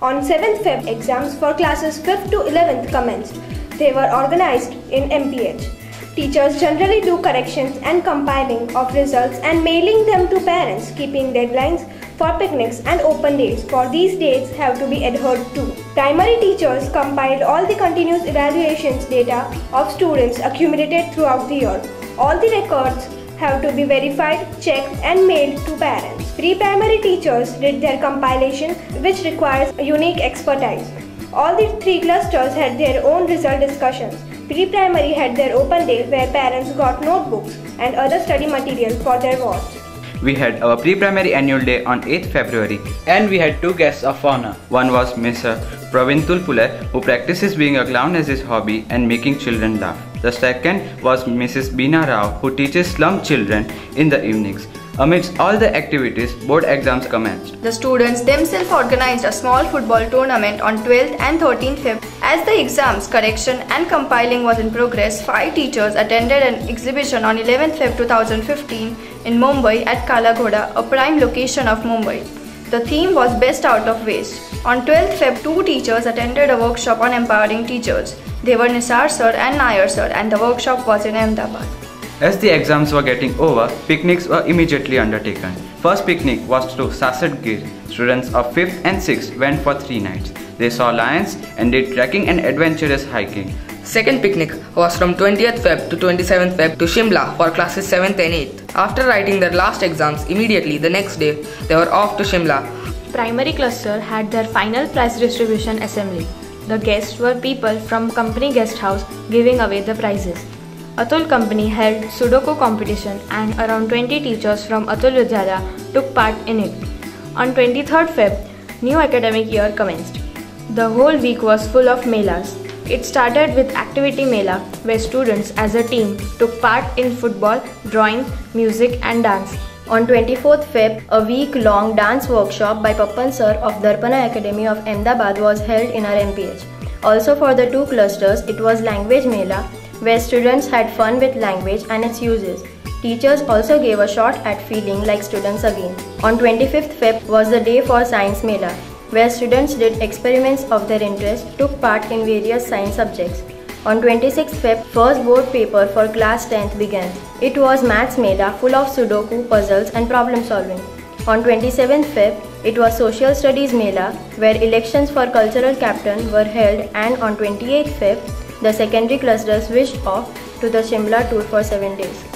On 7th Feb, exams for classes 5th to 11th commenced. They were organized in MPH. Teachers generally do corrections and compiling of results and mailing them to parents, keeping deadlines for picnics and open days for these dates have to be adhered to. Primary teachers compiled all the continuous evaluations data of students accumulated throughout the year. All the records have to be verified, checked and mailed to parents. Pre-primary teachers did their compilation which requires unique expertise. All the three clusters had their own result discussions. Pre-primary had their open day where parents got notebooks and other study material for their wards. We had our pre-primary annual day on 8th February. And we had two guests of honor. One was Mr. Pravin Tulpule who practices being a clown as his hobby and making children laugh. The second was Mrs. Beena Rao who teaches slum children in the evenings. Amidst all the activities, board exams commenced. The students themselves organized a small football tournament on 12th and 13th Feb. As the exams, correction and compiling was in progress, five teachers attended an exhibition on 11th Feb 2015 in Mumbai at Kala Ghoda, a prime location of Mumbai. The theme was Best Out of Waste. On 12th Feb, two teachers attended a workshop on empowering teachers. They were Nisar sir and Nair sir and the workshop was in Ahmedabad. As the exams were getting over, picnics were immediately undertaken. First picnic was to Sasan Gir. Students of 5th and 6th went for 3 nights. They saw lions and did trekking and adventurous hiking. Second picnic was from 20th Feb to 27th Feb to Shimla for classes 7th and 8th. After writing their last exams, immediately the next day, they were off to Shimla. Primary cluster had their final prize distribution assembly. The guests were people from company guest house giving away the prizes. Atul company held Sudoku competition and around 20 teachers from Atul Vidyalaya took part in it. On 23rd Feb, new academic year commenced. The whole week was full of melas. It started with Activity Mela, where students as a team took part in football, drawing, music, and dance. On 24th Feb, a week-long dance workshop by Pappan Sir of Darpana Academy of Ahmedabad was held in our MPH. Also for the two clusters, it was Language Mela, where students had fun with language and its uses. Teachers also gave a shot at feeling like students again. On 25th Feb was the day for Science Mela, where students did experiments of their interest, took part in various science subjects. On 26th Feb, first board paper for class 10th began. It was Maths Mela full of Sudoku, puzzles and problem solving. On 27th Feb, it was Social Studies Mela where elections for cultural captain were held and on 28th Feb, the secondary clusters switched off to the Shimla tour for 7 days.